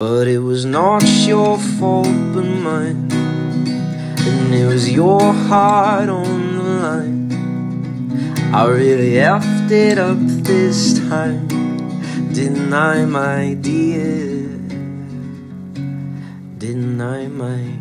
But it was not your fault but mine. And it was your heart on the line. I really effed it up this time. Didn't I, my dear? Didn't I, my